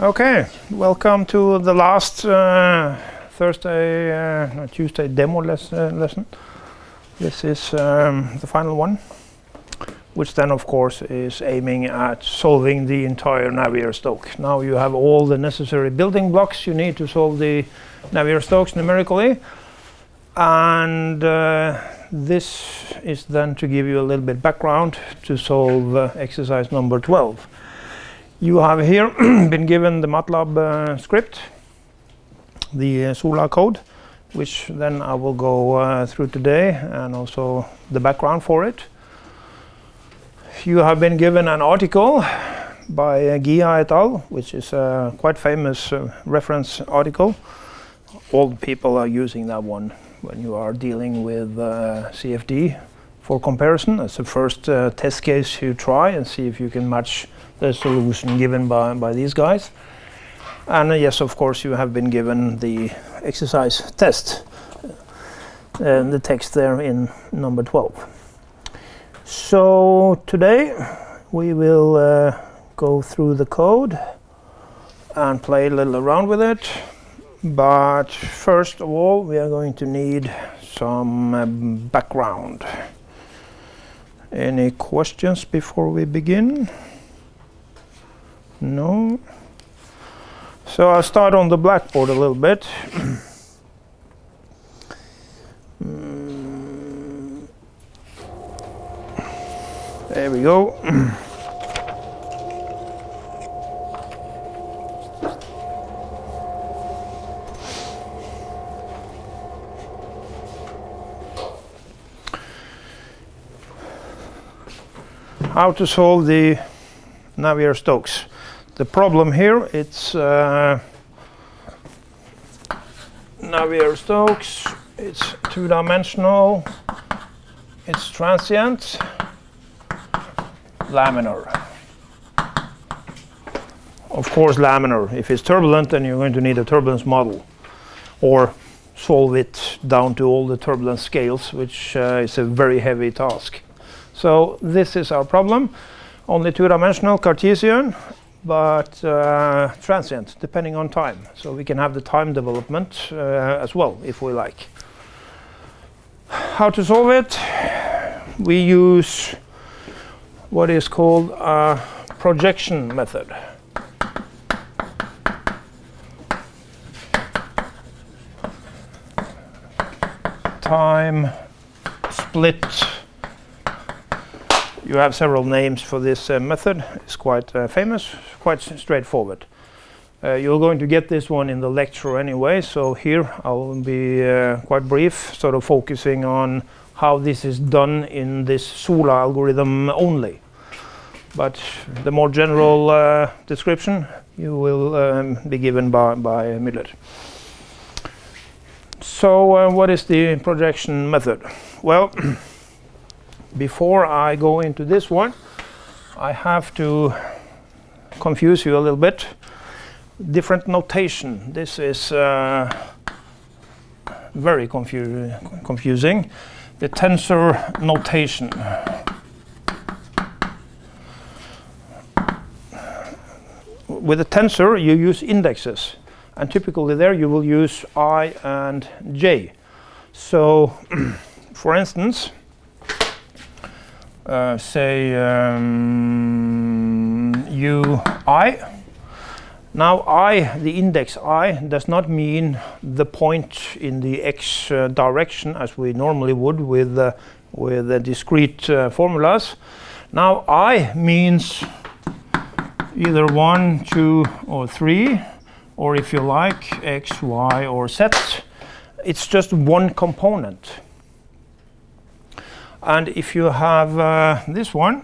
Okay, welcome to the last uh, Thursday, uh, Tuesday demo les uh, lesson. This is um, the final one, which then of course is aiming at solving the entire Navier-Stokes. Now you have all the necessary building blocks you need to solve the Navier-Stokes numerically. And uh, this is then to give you a little bit background to solve uh, exercise number 12. You have here been given the MATLAB uh, script, the uh, Sola code, which then I will go uh, through today and also the background for it. You have been given an article by uh, Ghia et al., which is a quite famous uh, reference article. All people are using that one when you are dealing with uh, CFD for comparison. It's the first uh, test case you try and see if you can match the solution given by, by these guys. And uh, yes, of course, you have been given the exercise test, uh, the text there in number 12. So today we will uh, go through the code and play a little around with it. But first of all, we are going to need some um, background. Any questions before we begin? No. So I'll start on the blackboard a little bit. Mm. there we go. How to solve the Navier-Stokes. The problem here, it's uh, Navier-Stokes, it's two-dimensional, it's transient, laminar. Of course laminar. If it's turbulent, then you're going to need a turbulence model or solve it down to all the turbulence scales, which uh, is a very heavy task. So this is our problem. Only two-dimensional Cartesian, but uh, transient, depending on time. So we can have the time development uh, as well, if we like. How to solve it? We use what is called a projection method. Time split you have several names for this uh, method. It's quite uh, famous, quite straightforward. Uh, you're going to get this one in the lecture anyway, so here I will be uh, quite brief, sort of focusing on how this is done in this Sola algorithm only. But the more general uh, description you will um, be given by, by Müller. So uh, what is the projection method? Well, before I go into this one, I have to confuse you a little bit. Different notation. This is uh, very confu confusing. The tensor notation. With a tensor, you use indexes. And typically there you will use i and j. So, for instance, uh, say um, ui. Now i, the index i, does not mean the point in the x uh, direction as we normally would with, uh, with the discrete uh, formulas. Now i means either 1, 2 or 3 or if you like x, y or z. It's just one component. And if you have uh, this one,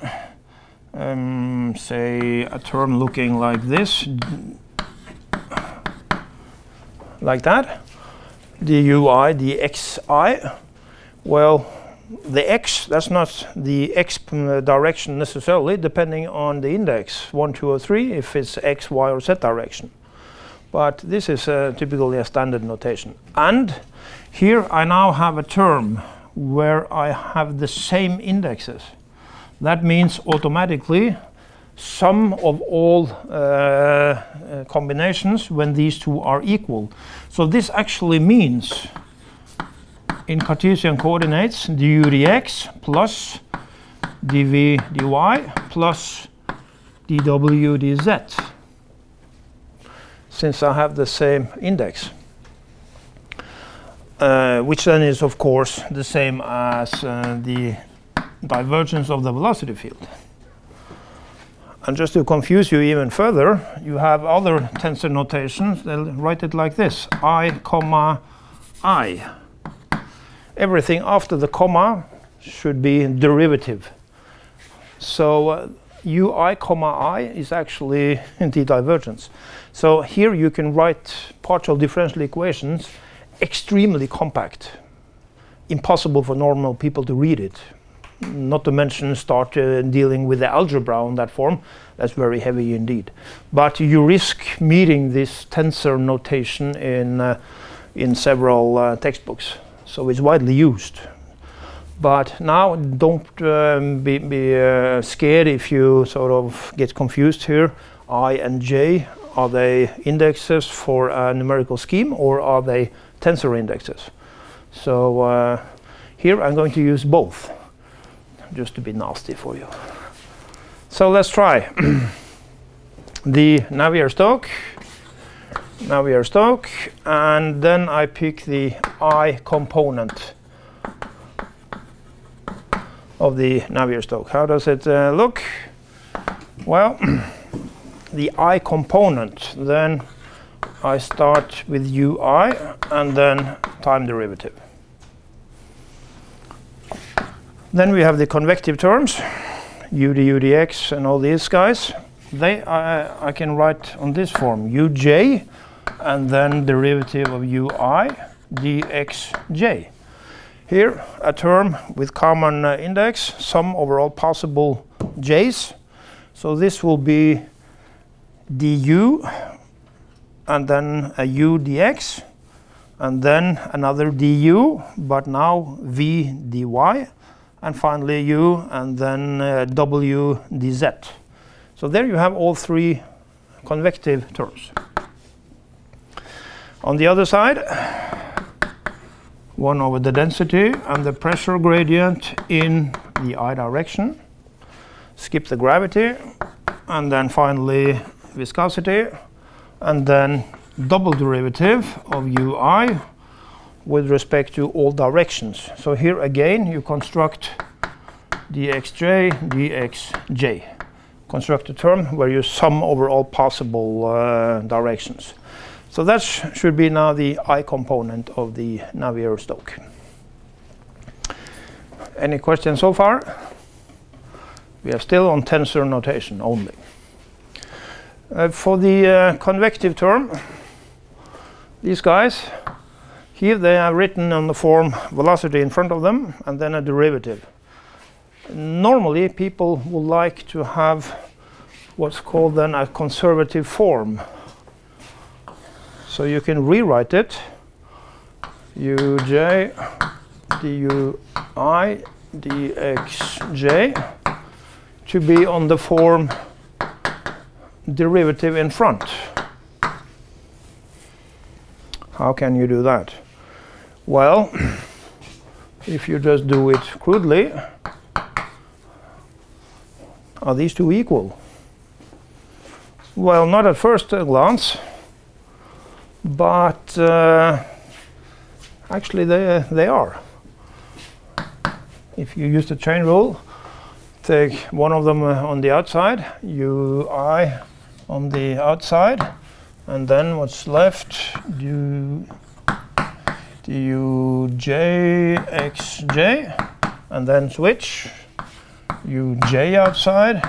um, say a term looking like this, like that, the ui, the xi, well, the x, that's not the x direction necessarily, depending on the index, 1, 2, or 3, if it's x, y, or z direction. But this is uh, typically a standard notation. And here I now have a term where I have the same indexes. That means automatically sum of all uh, uh, combinations when these two are equal. So this actually means in Cartesian coordinates du dx plus dv dy plus dw dz since I have the same index uh, which then is of course the same as uh, the divergence of the velocity field. And just to confuse you even further, you have other tensor notations. They'll write it like this, i comma i. Everything after the comma should be derivative. So uh, ui comma i is actually the divergence. So here you can write partial differential equations extremely compact. Impossible for normal people to read it not to mention start uh, dealing with the algebra on that form. That's very heavy indeed. But you risk meeting this tensor notation in, uh, in several uh, textbooks. So it's widely used. But now don't um, be, be uh, scared if you sort of get confused here. I and J, are they indexes for a numerical scheme or are they tensor indexes? So uh, here I'm going to use both just to be nasty for you. So let's try. the Navier-Stokes, Navier-Stokes, and then I pick the I component of the Navier-Stokes. How does it uh, look? Well, the I component, then I start with ui and then time derivative. Then we have the convective terms, ud, udx, and all these guys. They uh, I can write on this form, uj, and then derivative of ui dxj. Here, a term with common uh, index, sum over all possible j's. So this will be du, and then a u dx, and then another du, but now v dy, and finally u, and then uh, w dz. So there you have all three convective terms. On the other side, 1 over the density and the pressure gradient in the i direction. Skip the gravity, and then finally viscosity, and then double derivative of ui with respect to all directions. So here again you construct dxj, dxj. Construct a term where you sum over all possible uh, directions. So that sh should be now the i component of the Navier-Stokes. Any questions so far? We are still on tensor notation only. Uh, for the uh, convective term, these guys, here they are written on the form velocity in front of them and then a derivative. Normally people would like to have what's called then a conservative form. So you can rewrite it uj dui dxj to be on the form derivative in front. How can you do that? Well, if you just do it crudely, are these two equal? Well, not at first glance, but uh, actually they, they are. If you use the chain rule, take one of them uh, on the outside, ui on the outside, and then what's left, do dujxj, and then switch, uj outside,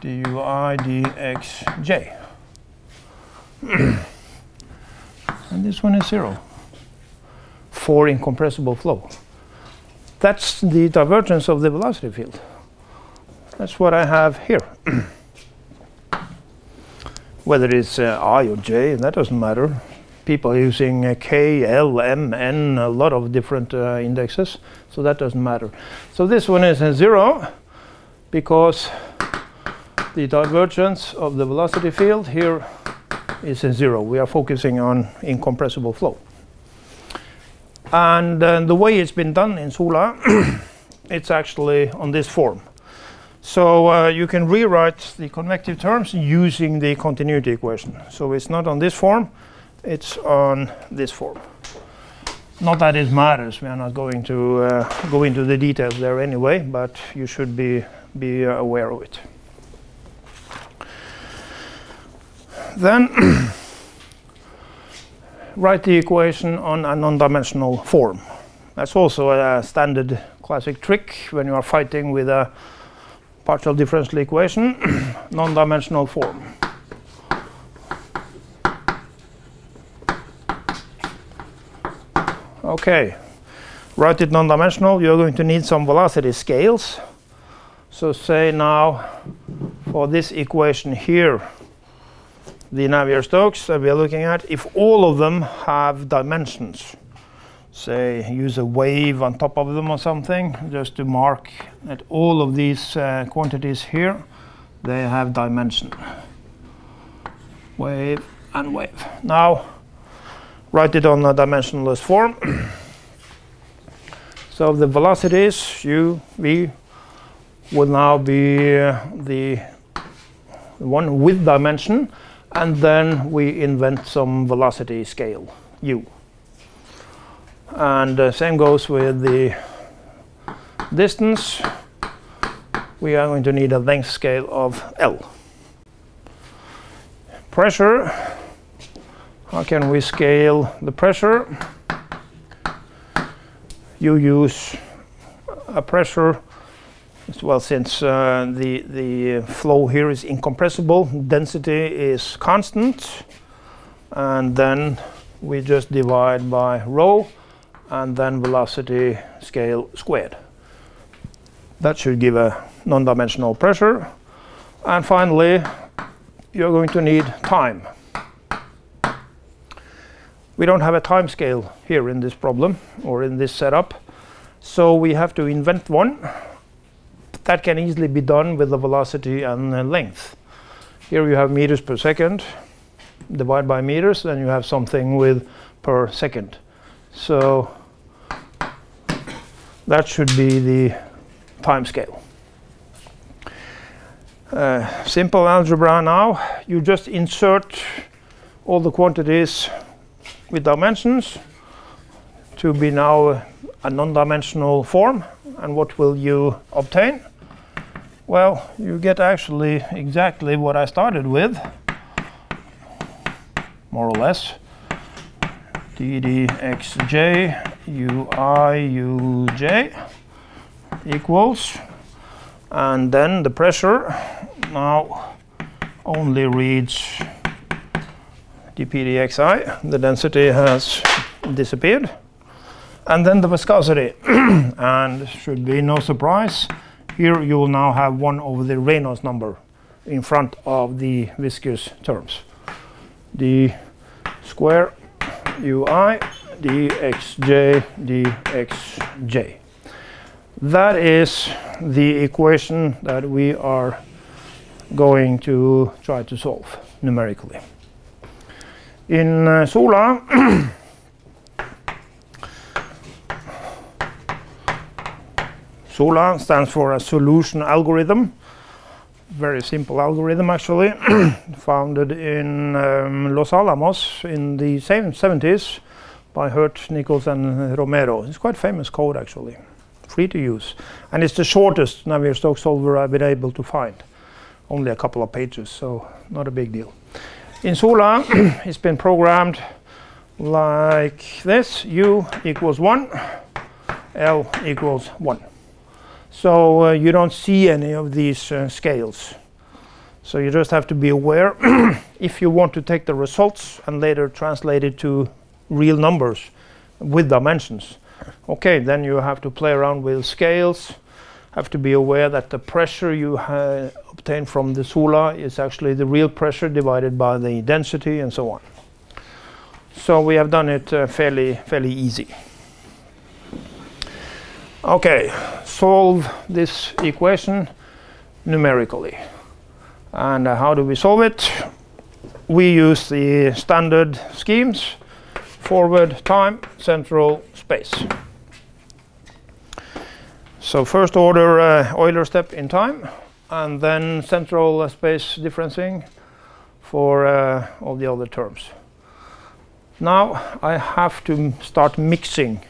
dui dxj. and this one is zero for incompressible flow. That's the divergence of the velocity field. That's what I have here. Whether it's uh, I or J, that doesn't matter people using uh, K, L, M, N, a lot of different uh, indexes, so that doesn't matter. So this one is a zero because the divergence of the velocity field here is a zero. We are focusing on incompressible flow. And uh, the way it's been done in Sola, it's actually on this form. So uh, you can rewrite the convective terms using the continuity equation. So it's not on this form, it's on this form. Not that it matters, we are not going to uh, go into the details there anyway, but you should be, be aware of it. Then write the equation on a non-dimensional form. That's also a standard classic trick when you are fighting with a partial differential equation, non-dimensional form. Okay, write it non-dimensional. You're going to need some velocity scales. So say now for this equation here, the Navier-Stokes that we are looking at, if all of them have dimensions, say use a wave on top of them or something, just to mark that all of these uh, quantities here, they have dimension. Wave and wave. Now, write it on a dimensionless form. so the velocities, u, v, will now be uh, the one with dimension and then we invent some velocity scale, u. And uh, same goes with the distance. We are going to need a length scale of L. Pressure, how can we scale the pressure? You use a pressure well, since uh, the, the flow here is incompressible, density is constant, and then we just divide by rho, and then velocity scale squared. That should give a non-dimensional pressure. And finally, you're going to need time. We don't have a time scale here in this problem, or in this setup, so we have to invent one that can easily be done with the velocity and the length. Here you have meters per second, divide by meters, then you have something with per second. So that should be the time scale. Uh, simple algebra now. You just insert all the quantities with dimensions to be now a non-dimensional form. And what will you obtain? Well, you get actually exactly what I started with, more or less. ddxj ui equals, and then the pressure now only reads dpdxi. The density has disappeared. And then the viscosity, and should be no surprise, here you will now have 1 over the Reynolds number in front of the viscous terms. d square ui dxj dxj. That is the equation that we are going to try to solve numerically. In uh, Sola, SOLA stands for a solution algorithm. Very simple algorithm actually, founded in um, Los Alamos in the same 70s by Hirt, Nichols and Romero. It's quite famous code actually, free to use. And it's the shortest Navier-Stokes solver I've been able to find. Only a couple of pages, so not a big deal. In Sola, it's been programmed like this, U equals 1, L equals 1. So uh, you don't see any of these uh, scales. So you just have to be aware if you want to take the results and later translate it to real numbers with dimensions. Okay, then you have to play around with scales, have to be aware that the pressure you uh, obtain from the Sola is actually the real pressure divided by the density and so on. So we have done it uh, fairly, fairly easy. Okay, solve this equation numerically. And uh, how do we solve it? We use the standard schemes, forward, time, central, space. So first order uh, Euler step in time, and then central space differencing for uh, all the other terms. Now I have to start mixing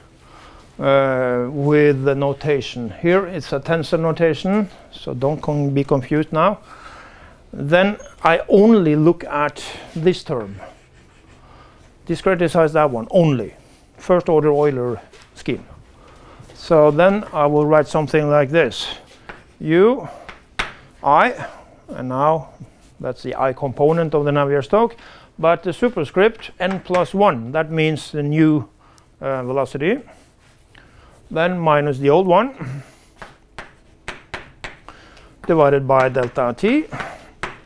uh, with the notation. Here it's a tensor notation, so don't con be confused now. Then I only look at this term. Discretize that one only. First order Euler scheme. So then I will write something like this. U, I, and now that's the I component of the Navier-Stokes, but the superscript n plus 1, that means the new uh, velocity. Then minus the old one divided by delta t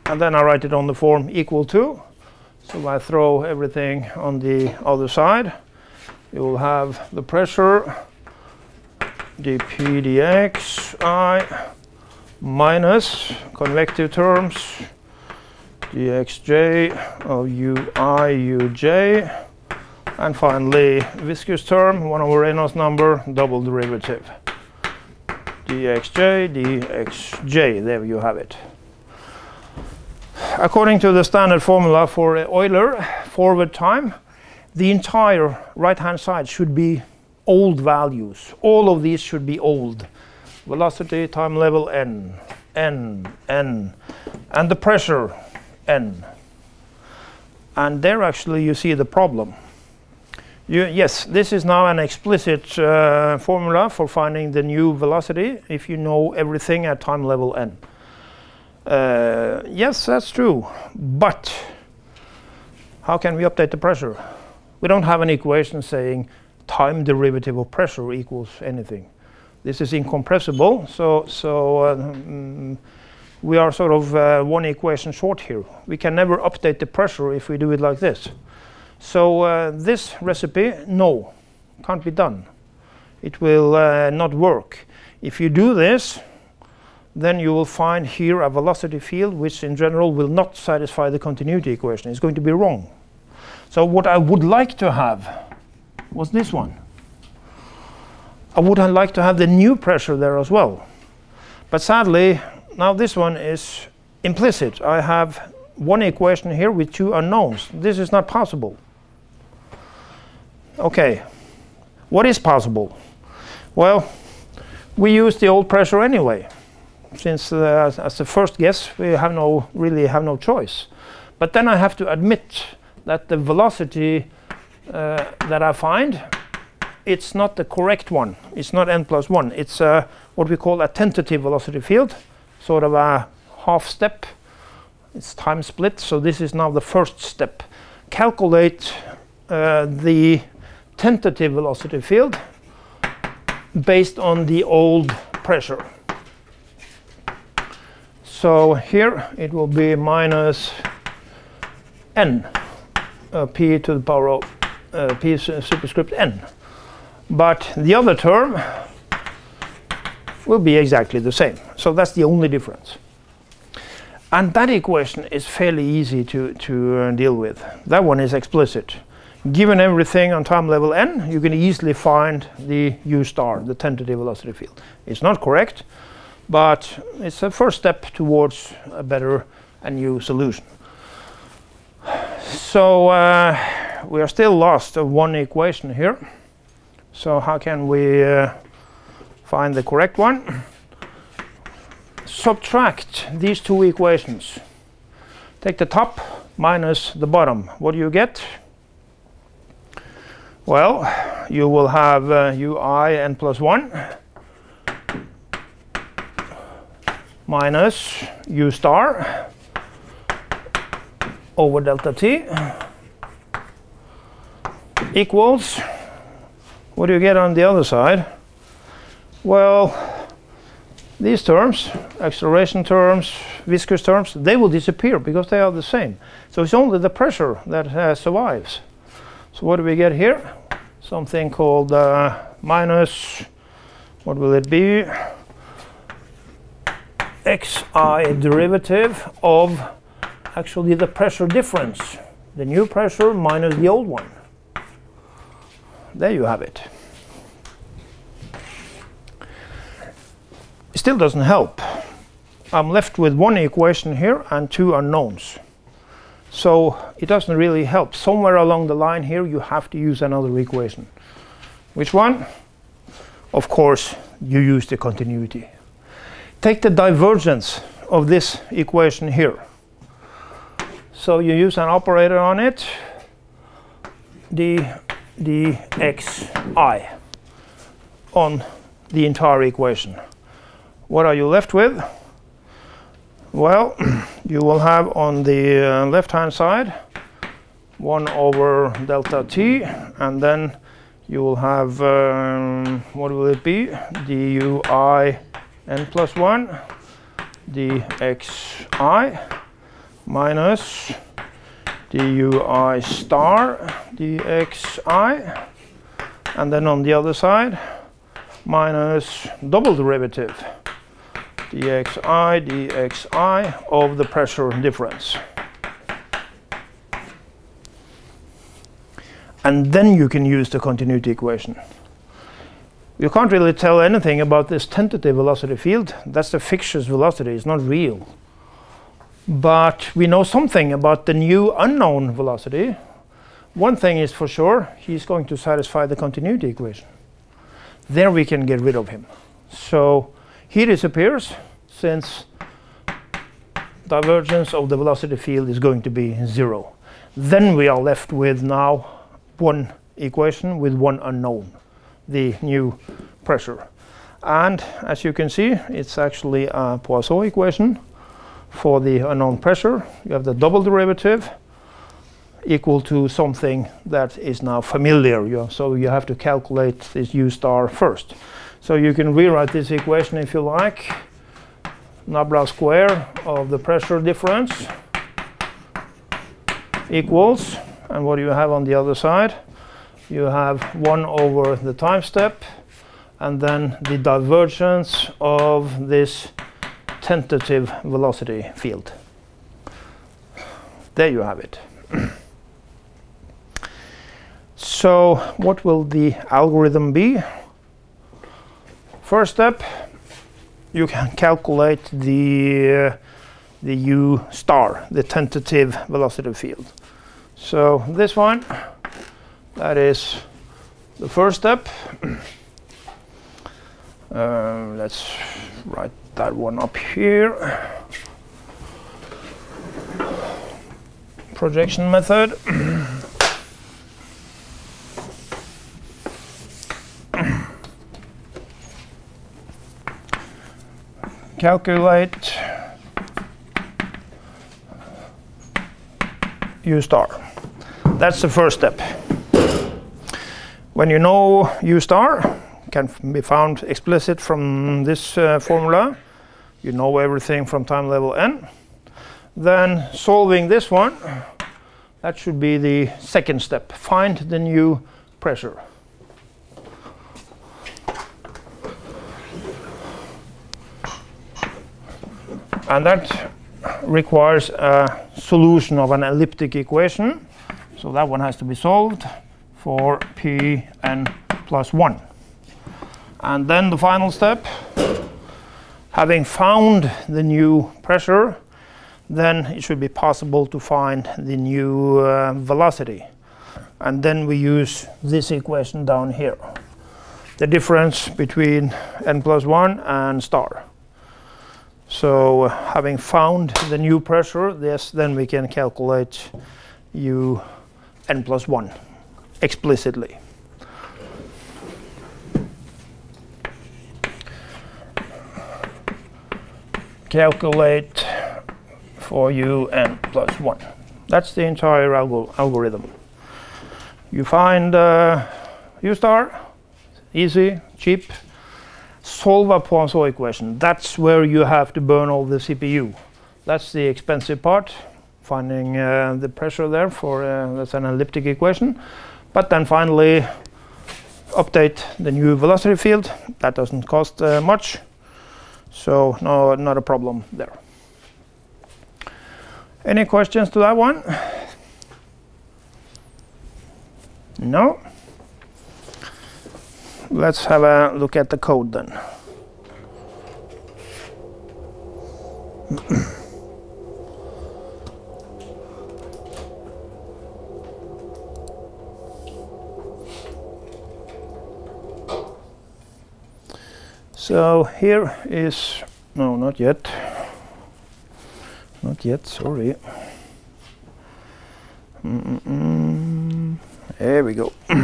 and then I write it on the form equal to. So I throw everything on the other side. You will have the pressure dp dx i minus convective terms dxj of ui uj and finally, viscous term, 1 over Reynolds number, double derivative. dxj, dxj, there you have it. According to the standard formula for Euler, forward time, the entire right-hand side should be old values. All of these should be old. Velocity, time level, n, n, n, and the pressure, n. And there actually you see the problem. You, yes, this is now an explicit uh, formula for finding the new velocity if you know everything at time level n. Uh, yes, that's true, but how can we update the pressure? We don't have an equation saying time derivative of pressure equals anything. This is incompressible, so, so mm, we are sort of uh, one equation short here. We can never update the pressure if we do it like this. So uh, this recipe, no, can't be done. It will uh, not work. If you do this, then you will find here a velocity field which in general will not satisfy the continuity equation. It's going to be wrong. So what I would like to have was this one. I would like to have the new pressure there as well. But sadly, now this one is implicit. I have one equation here with two unknowns. This is not possible. Okay, what is possible? Well, we use the old pressure anyway. Since uh, as, as the first guess, we have no really have no choice. But then I have to admit that the velocity uh, that I find, it's not the correct one. It's not n plus 1. It's uh, what we call a tentative velocity field, sort of a half step. It's time split, so this is now the first step. Calculate uh, the tentative velocity field based on the old pressure. So here it will be minus n, uh, p to the power of uh, p superscript n. But the other term will be exactly the same. So that's the only difference. And that equation is fairly easy to, to uh, deal with. That one is explicit given everything on time level n, you can easily find the u star, the tentative velocity field. It's not correct, but it's a first step towards a better and new solution. So uh, we are still lost of one equation here. So how can we uh, find the correct one? Subtract these two equations. Take the top minus the bottom. What do you get? Well, you will have uh, ui n plus 1 minus u star over delta t equals, what do you get on the other side? Well, these terms, acceleration terms, viscous terms, they will disappear because they are the same. So it's only the pressure that uh, survives. So what do we get here? Something called uh, minus, what will it be? xi derivative of actually the pressure difference. The new pressure minus the old one. There you have it. It still doesn't help. I'm left with one equation here and two unknowns. So it doesn't really help. Somewhere along the line here you have to use another equation. Which one? Of course, you use the continuity. Take the divergence of this equation here. So you use an operator on it, d dxi on the entire equation. What are you left with? Well, you will have on the uh, left hand side 1 over delta t and then you will have um, what will it be dui n plus 1 dxi minus dui star dxi and then on the other side minus double derivative dxi dxi of the pressure difference. And then you can use the continuity equation. You can't really tell anything about this tentative velocity field. That's the fictitious velocity, it's not real. But we know something about the new unknown velocity. One thing is for sure, he's going to satisfy the continuity equation. There we can get rid of him. So he disappears since divergence of the velocity field is going to be zero. Then we are left with now one equation with one unknown, the new pressure. And as you can see, it's actually a Poisson equation for the unknown pressure. You have the double derivative equal to something that is now familiar. You so you have to calculate this u star first. So you can rewrite this equation if you like. Nabla square of the pressure difference equals, and what do you have on the other side? You have 1 over the time step, and then the divergence of this tentative velocity field. There you have it. so what will the algorithm be? First step, you can calculate the, uh, the u star, the tentative velocity field. So this one, that is the first step. Uh, let's write that one up here. Projection method. Calculate U star. That's the first step. When you know U star, can be found explicit from this uh, formula. You know everything from time level n. Then solving this one, that should be the second step. Find the new pressure. And that requires a solution of an elliptic equation. So that one has to be solved for p n plus 1. And then the final step, having found the new pressure, then it should be possible to find the new uh, velocity. And then we use this equation down here. The difference between n plus 1 and star. So uh, having found the new pressure, yes, then we can calculate u n plus 1 explicitly. Calculate for u n plus 1. That's the entire alg algorithm. You find uh, u star, easy, cheap. Solve a Poisson equation. That's where you have to burn all the CPU. That's the expensive part, finding uh, the pressure there for uh, that's an elliptic equation. But then finally update the new velocity field. That doesn't cost uh, much So no, not a problem there. Any questions to that one? No? Let's have a look at the code then. So here is, no, not yet. Not yet, sorry. Mm -mm -mm. There we go.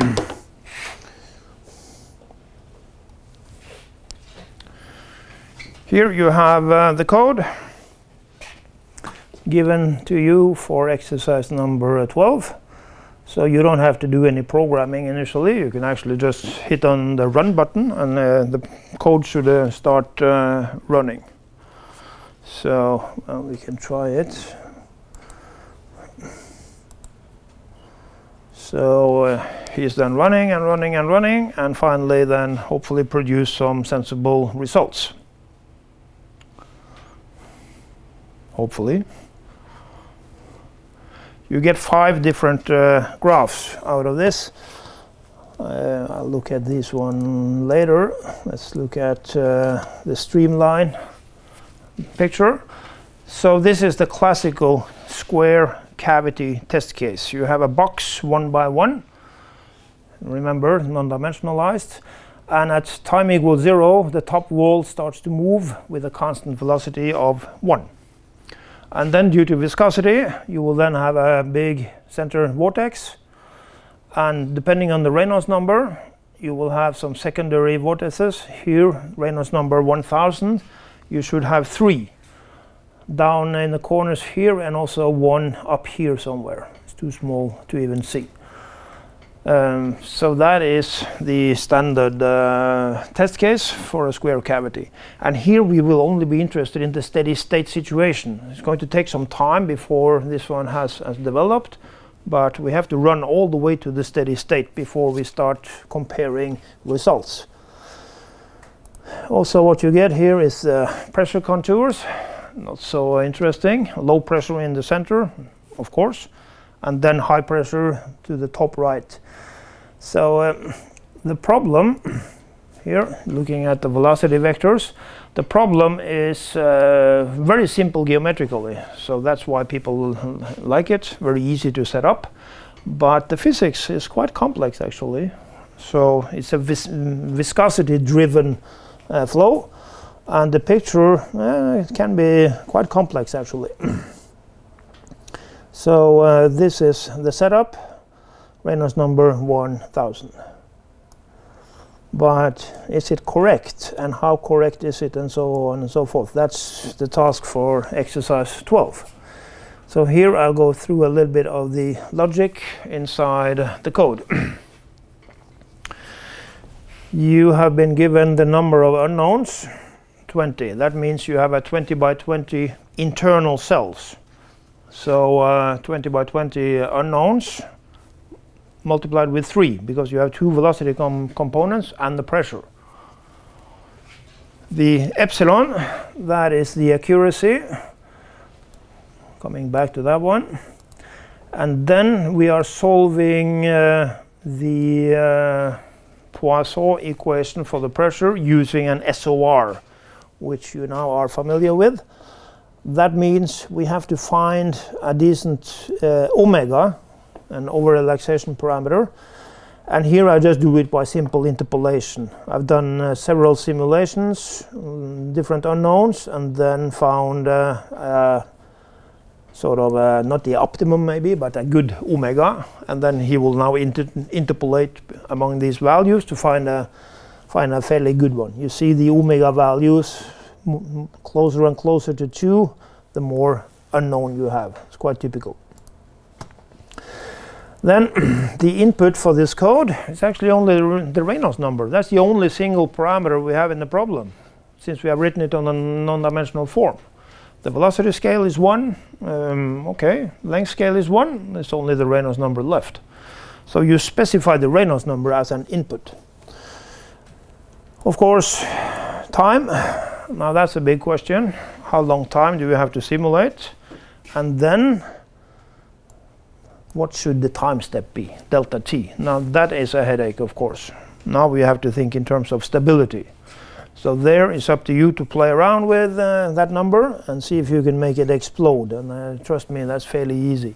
Here you have uh, the code given to you for exercise number 12. So you don't have to do any programming initially. You can actually just hit on the run button and uh, the code should uh, start uh, running. So well, we can try it. So uh, he's then running and running and running and finally then hopefully produce some sensible results. hopefully. You get five different uh, graphs out of this. Uh, I'll look at this one later. Let's look at uh, the streamline picture. So this is the classical square cavity test case. You have a box one by one. Remember, non-dimensionalized. And at time equals zero, the top wall starts to move with a constant velocity of one. And then due to viscosity, you will then have a big center vortex. And depending on the Reynolds number, you will have some secondary vortices. Here, Reynolds number 1000, you should have three down in the corners here and also one up here somewhere. It's too small to even see. Um, so that is the standard uh, test case for a square cavity. And here we will only be interested in the steady state situation. It's going to take some time before this one has, has developed, but we have to run all the way to the steady state before we start comparing results. Also what you get here is uh, pressure contours, not so interesting. Low pressure in the center, of course, and then high pressure to the top right. So uh, the problem here, looking at the velocity vectors, the problem is uh, very simple geometrically. So that's why people like it, very easy to set up. But the physics is quite complex actually. So it's a vis viscosity driven uh, flow and the picture uh, can be quite complex actually. so uh, this is the setup Reynolds number 1000. But is it correct and how correct is it and so on and so forth? That's the task for exercise 12. So here I'll go through a little bit of the logic inside the code. you have been given the number of unknowns, 20. That means you have a 20 by 20 internal cells. So uh, 20 by 20 unknowns multiplied with 3 because you have two velocity com components and the pressure. The epsilon, that is the accuracy. Coming back to that one. And then we are solving uh, the uh, Poisson equation for the pressure using an SOR, which you now are familiar with. That means we have to find a decent uh, omega an over relaxation parameter. And here I just do it by simple interpolation. I've done uh, several simulations, um, different unknowns, and then found uh, uh, sort of uh, not the optimum maybe, but a good omega. And then he will now inter interpolate among these values to find a, find a fairly good one. You see the omega values closer and closer to 2, the more unknown you have. It's quite typical. Then the input for this code is actually only the Reynolds number. That's the only single parameter we have in the problem, since we have written it on a non-dimensional form. The velocity scale is 1. Um, okay, length scale is 1. There's only the Reynolds number left. So you specify the Reynolds number as an input. Of course, time, Now that's a big question. How long time do we have to simulate? And then what should the time step be, delta t? Now that is a headache, of course. Now we have to think in terms of stability. So there it's up to you to play around with uh, that number and see if you can make it explode. And uh, trust me, that's fairly easy.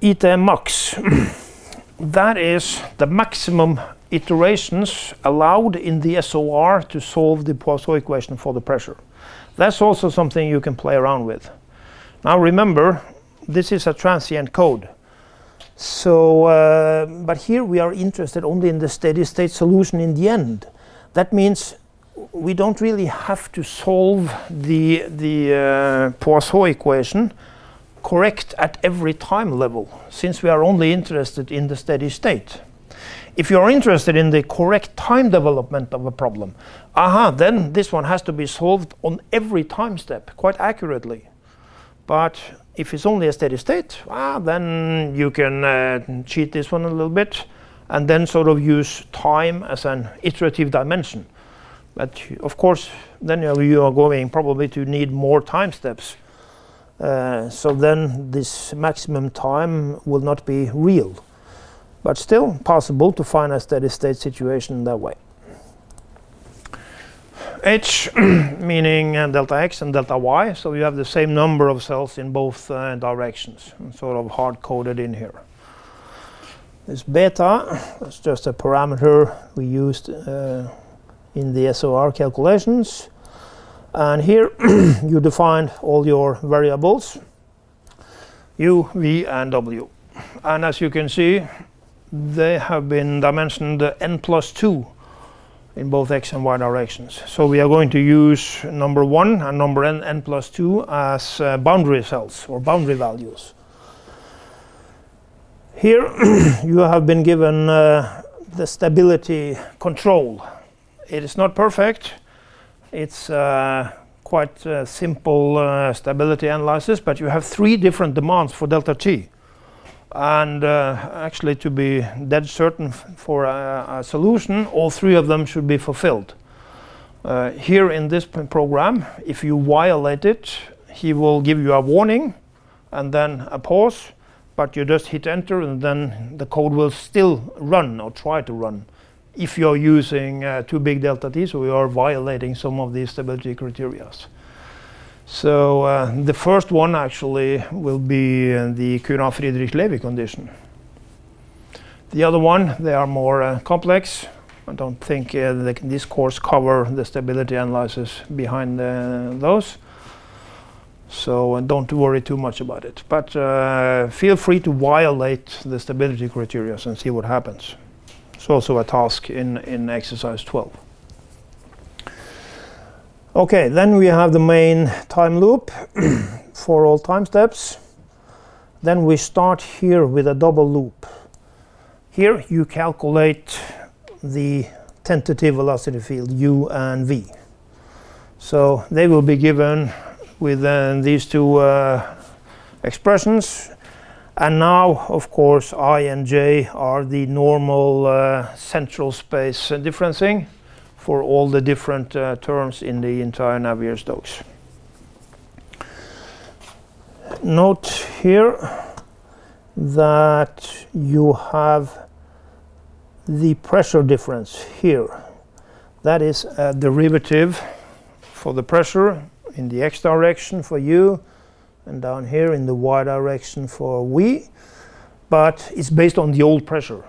Eta max, that is the maximum iterations allowed in the SOR to solve the Poisson equation for the pressure. That's also something you can play around with. Now remember, this is a transient code. So, uh, but here we are interested only in the steady state solution in the end. That means we don't really have to solve the, the uh, Poisson equation correct at every time level, since we are only interested in the steady state. If you are interested in the correct time development of a problem, aha, then this one has to be solved on every time step quite accurately. But if it's only a steady state, ah, then you can uh, cheat this one a little bit and then sort of use time as an iterative dimension. But of course, then you are going probably to need more time steps. Uh, so then this maximum time will not be real but still possible to find a steady state situation that way. H meaning uh, delta x and delta y, so you have the same number of cells in both uh, directions, sort of hard coded in here. This beta, is just a parameter we used uh, in the SOR calculations. And here you define all your variables, u, v, and w. And as you can see, they have been dimensioned n plus 2 in both x and y directions. So we are going to use number 1 and number n, n plus 2 as uh, boundary cells or boundary values. Here you have been given uh, the stability control. It is not perfect. It's uh, quite simple uh, stability analysis, but you have three different demands for delta t and uh, actually to be dead certain for a, a, solution all three of them should be fulfilled. Uh, here in this program if you violate it he will give you a warning and then a pause but you just hit enter and then the code will still run or try to run. If you're using uh, too big delta t so you are violating some of these stability criteria so uh, the first one actually will be uh, the Courant-Friedrich-Lewy condition. The other one, they are more uh, complex. I don't think uh, this course cover the stability analysis behind uh, those. So don't worry too much about it. But feel free to violate the stability criteria and see what happens. It's also a task in, in exercise 12. Okay, then we have the main time loop for all time steps. Then we start here with a double loop. Here you calculate the tentative velocity field u and v. So they will be given with uh, these two uh, expressions. And now, of course, i and j are the normal uh, central space differencing for all the different uh, terms in the entire Navier-Stokes. Note here that you have the pressure difference here. That is a derivative for the pressure in the x direction for u and down here in the y direction for v, but it's based on the old pressure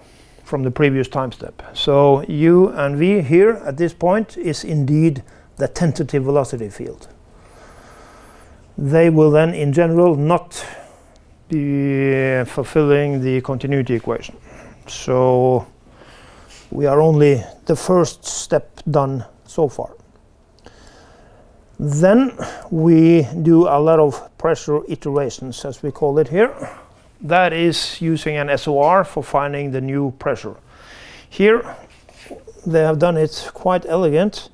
from the previous time step. So u and v here at this point is indeed the tentative velocity field. They will then in general not be fulfilling the continuity equation. So we are only the first step done so far. Then we do a lot of pressure iterations as we call it here that is using an SOR for finding the new pressure. Here they have done it quite elegant.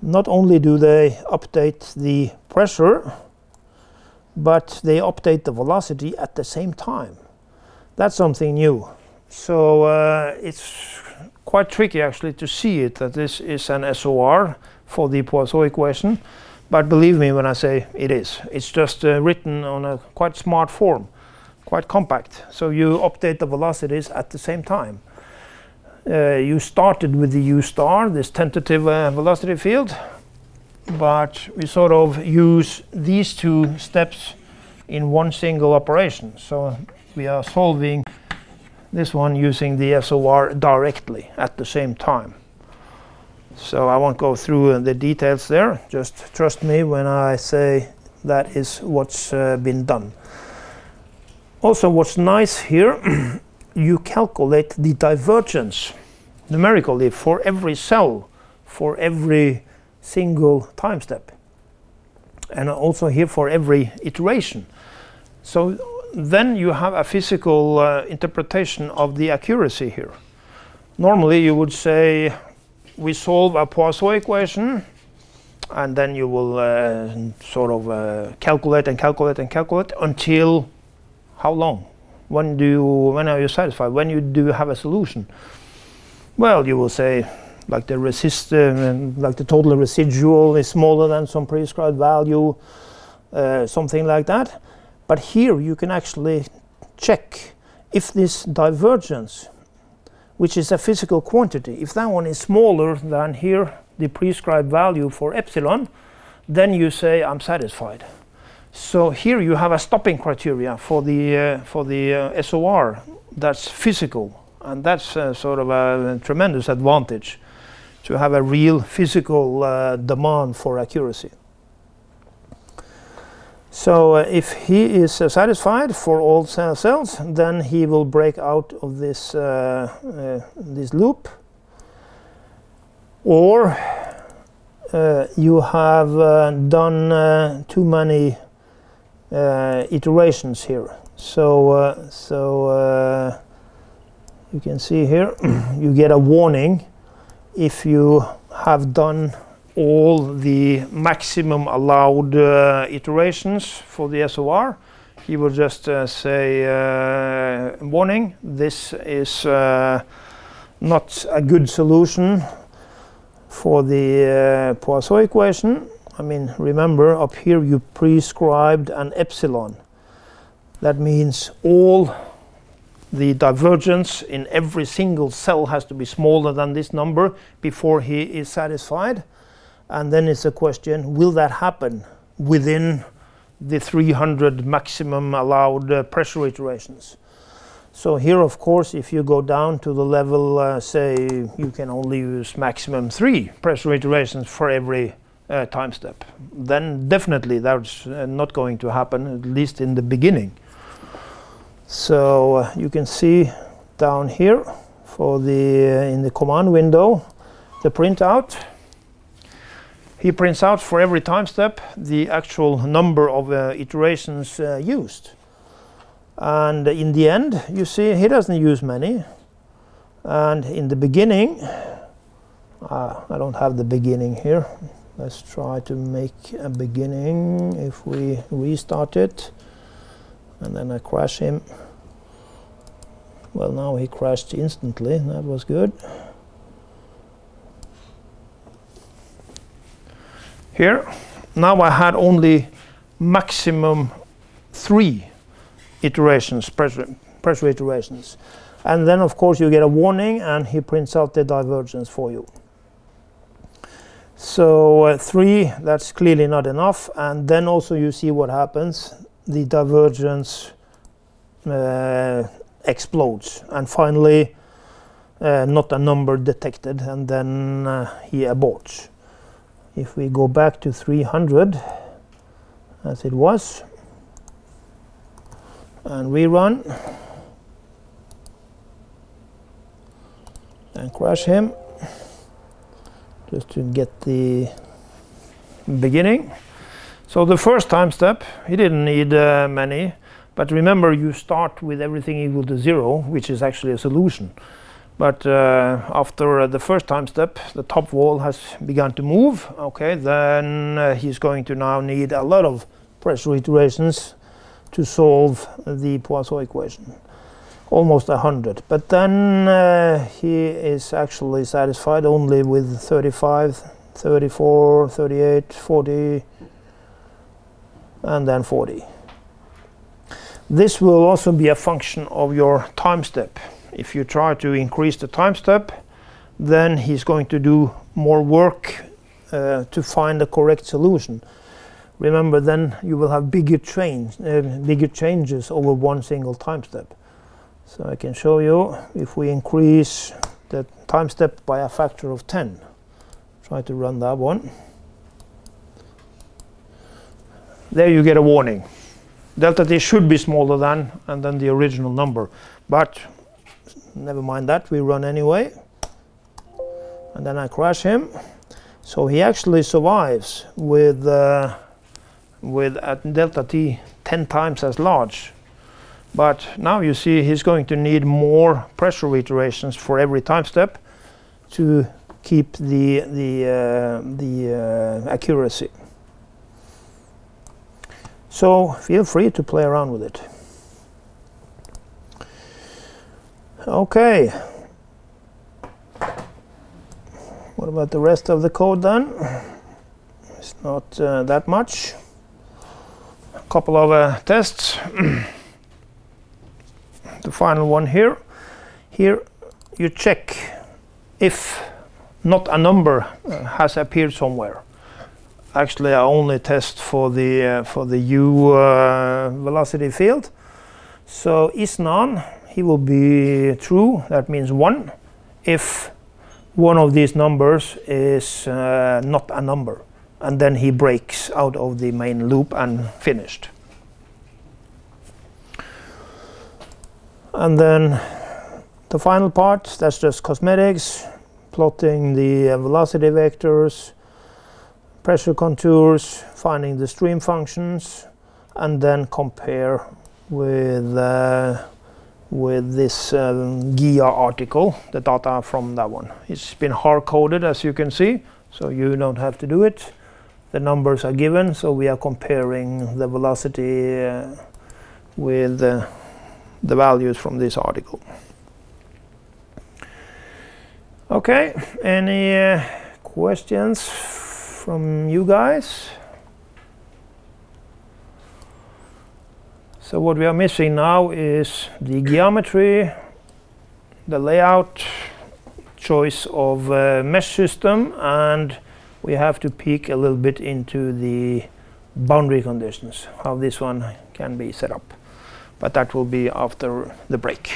Not only do they update the pressure, but they update the velocity at the same time. That's something new. So uh, it's quite tricky actually to see it that this is an SOR for the Poisson equation. But believe me when I say it is. It's just uh, written on a quite smart form, quite compact. So you update the velocities at the same time. Uh, you started with the u star, this tentative uh, velocity field, but we sort of use these two steps in one single operation. So we are solving this one using the SOR directly at the same time. So I won't go through uh, the details there. Just trust me when I say that is what's uh, been done. Also, what's nice here, you calculate the divergence numerically for every cell, for every single time step, and also here for every iteration. So then you have a physical uh, interpretation of the accuracy here. Normally you would say we solve a Poisson equation and then you will uh, sort of uh, calculate and calculate and calculate until how long? When do you, when are you satisfied? When you do have a solution? Well, you will say like the resist, uh, like the total residual is smaller than some prescribed value, uh, something like that. But here you can actually check if this divergence, which is a physical quantity, if that one is smaller than here, the prescribed value for epsilon, then you say I'm satisfied. So here you have a stopping criteria for the uh, for the uh, SOR that's physical, and that's uh, sort of a tremendous advantage to have a real physical demand for accuracy. So uh, if he is uh, satisfied for all cells, then he will break out of this uh, this loop. Or you have done too many iterations here. So so you can see here you get a warning if you have done all the maximum allowed uh, iterations for the SOR. He will just uh, say, uh, warning, this is uh, not a good solution for the uh, Poisson equation. I mean, remember up here you prescribed an epsilon. That means all the divergence in every single cell has to be smaller than this number before he is satisfied. And then it's a question, will that happen within the 300 maximum allowed uh, pressure iterations? So here, of course, if you go down to the level, uh, say, you can only use maximum three pressure iterations for every uh, time step, then definitely that's uh, not going to happen, at least in the beginning. So uh, you can see down here for the uh, in the command window the printout he prints out for every time step the actual number of uh, iterations uh, used. And in the end, you see he doesn't use many. And in the beginning, I don't have the beginning here. Let's try to make a beginning if we restart it. And then I crash him. Well, now he crashed instantly. That was good. here. Now I had only maximum three iterations, pressure, pressure iterations. And then of course you get a warning and he prints out the divergence for you. So uh, three, that's clearly not enough. And then also you see what happens. The divergence uh, explodes. And finally, uh, not a number detected. And then uh, he aborts if we go back to 300 as it was and rerun and crash him just to get the beginning so the first time step he didn't need uh, many but remember you start with everything equal to zero which is actually a solution but uh, after the first time step, the top wall has begun to move. Okay, then uh, he's going to now need a lot of pressure iterations to solve the Poisson equation. Almost 100 but then uh, he is actually satisfied only with 35 34 38 40 and then 40 this will also be a function of your time step. If you try to increase the time step then he's going to do more work uh, to find the correct solution. Remember then you will have bigger change uh, bigger changes over one single time step so I can show you if we increase the time step by a factor of 10. Try to run that one. There you get a warning. Delta t should be smaller than and then the original number. But never mind that, we run anyway. And then I crash him. So he actually survives with, uh, with at delta t 10 times as large but now you see he's going to need more pressure iterations for every time step to keep the the uh, the uh, accuracy. So feel free to play around with it. Okay. What about the rest of the code then? It's not uh, that much. A couple of uh, tests. the final one here. Here you check if not a number uh, has appeared somewhere. Actually, I only test for the uh, for the u uh, velocity field. So isnan, he will be true. That means one. If one of these numbers is uh, not a number, and then he breaks out of the main loop and finished. And then the final part, that's just cosmetics, plotting the velocity vectors, pressure contours, finding the stream functions, and then compare with uh, with this um, Ghia article, the data from that one. It's been hard coded as you can see, so you don't have to do it. The numbers are given, so we are comparing the velocity uh, with uh, the values from this article. Okay, any uh, questions from you guys? So what we are missing now is the geometry, the layout, choice of uh, mesh system, and we have to peek a little bit into the boundary conditions, how this one can be set up but that will be after the break.